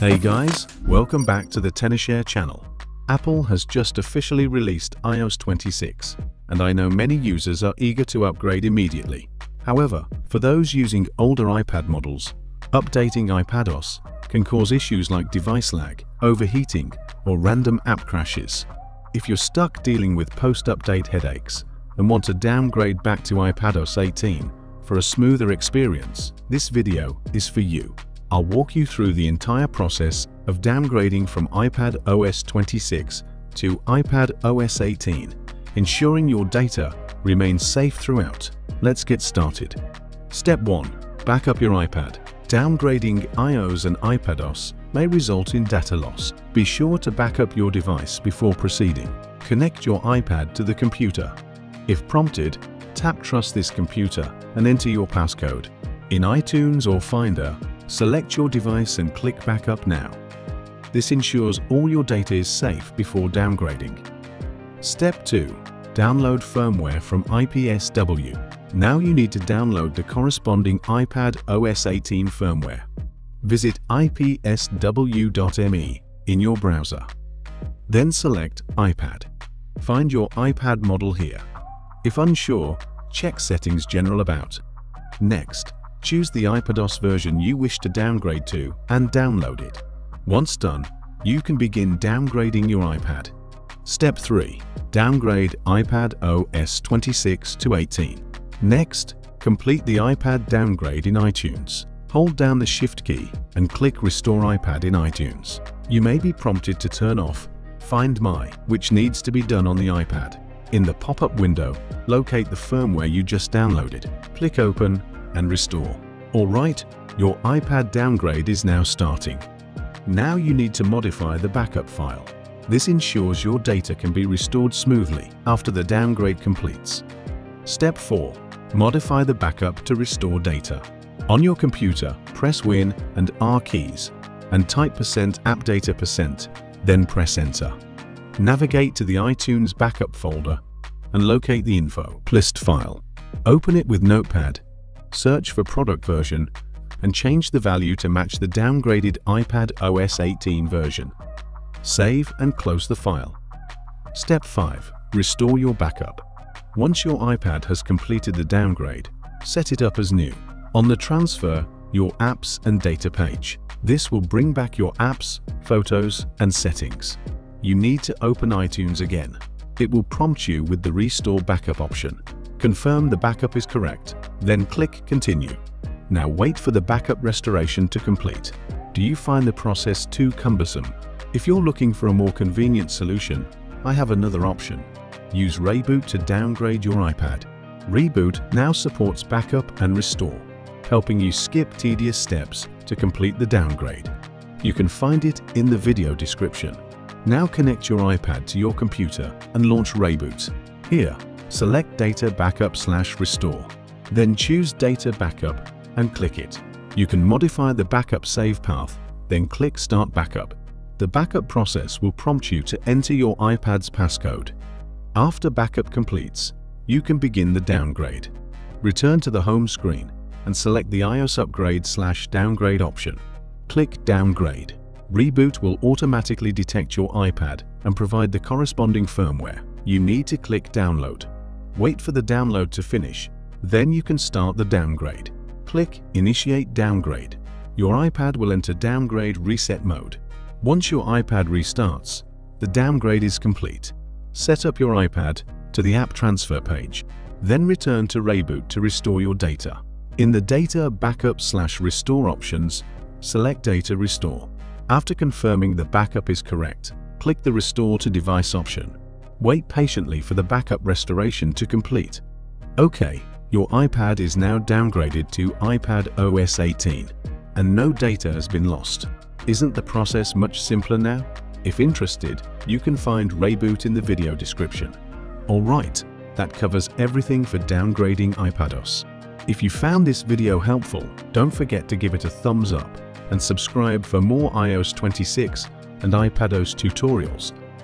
Hey guys, welcome back to the Tenorshare channel. Apple has just officially released iOS 26, and I know many users are eager to upgrade immediately. However, for those using older iPad models, updating iPadOS can cause issues like device lag, overheating, or random app crashes. If you're stuck dealing with post-update headaches and want to downgrade back to iPadOS 18 for a smoother experience, this video is for you. I'll walk you through the entire process of downgrading from iPad OS 26 to iPad OS 18, ensuring your data remains safe throughout. Let's get started. Step 1. Back up your iPad. Downgrading iOS and iPadOS may result in data loss. Be sure to back up your device before proceeding. Connect your iPad to the computer. If prompted, tap Trust this computer and enter your passcode. In iTunes or Finder, Select your device and click Backup Now. This ensures all your data is safe before downgrading. Step 2. Download firmware from IPSW. Now you need to download the corresponding iPad OS 18 firmware. Visit ipsw.me in your browser. Then select iPad. Find your iPad model here. If unsure, check Settings General About. Next, Choose the iPadOS version you wish to downgrade to and download it. Once done, you can begin downgrading your iPad. Step 3. Downgrade iPad OS 26 to 18. Next, complete the iPad downgrade in iTunes. Hold down the Shift key and click Restore iPad in iTunes. You may be prompted to turn off Find My, which needs to be done on the iPad. In the pop-up window, locate the firmware you just downloaded. Click Open and restore. Alright, your iPad downgrade is now starting. Now you need to modify the backup file. This ensures your data can be restored smoothly after the downgrade completes. Step 4. Modify the backup to restore data. On your computer, press Win and R keys and type %appdata then press Enter. Navigate to the iTunes backup folder and locate the info list file. Open it with Notepad search for product version, and change the value to match the downgraded iPad OS 18 version. Save and close the file. Step 5. Restore your backup. Once your iPad has completed the downgrade, set it up as new. On the Transfer Your Apps and Data page, this will bring back your apps, photos, and settings. You need to open iTunes again. It will prompt you with the Restore Backup option. Confirm the backup is correct, then click Continue. Now wait for the backup restoration to complete. Do you find the process too cumbersome? If you're looking for a more convenient solution, I have another option. Use ReiBoot to downgrade your iPad. ReiBoot now supports backup and restore, helping you skip tedious steps to complete the downgrade. You can find it in the video description. Now connect your iPad to your computer and launch ReiBoot. Here, select Data Backup slash Restore. Then choose Data Backup and click it. You can modify the backup save path, then click Start Backup. The backup process will prompt you to enter your iPad's passcode. After backup completes, you can begin the downgrade. Return to the home screen and select the iOS Upgrade slash Downgrade option. Click Downgrade. ReiBoot will automatically detect your iPad and provide the corresponding firmware. You need to click Download. Wait for the download to finish, then you can start the downgrade. Click Initiate Downgrade. Your iPad will enter Downgrade Reset mode. Once your iPad restarts, the downgrade is complete. Set up your iPad to the App Transfer page, then return to ReiBoot to restore your data. In the Data Backup slash Restore options, select Data Restore. After confirming the backup is correct, click the Restore to Device option. Wait patiently for the backup restoration to complete. OK, your iPad is now downgraded to iPad OS 18 and no data has been lost. Isn't the process much simpler now? If interested, you can find ReiBoot in the video description. Alright, that covers everything for downgrading iPadOS. If you found this video helpful, don't forget to give it a thumbs up and subscribe for more iOS 26 and iPadOS tutorials.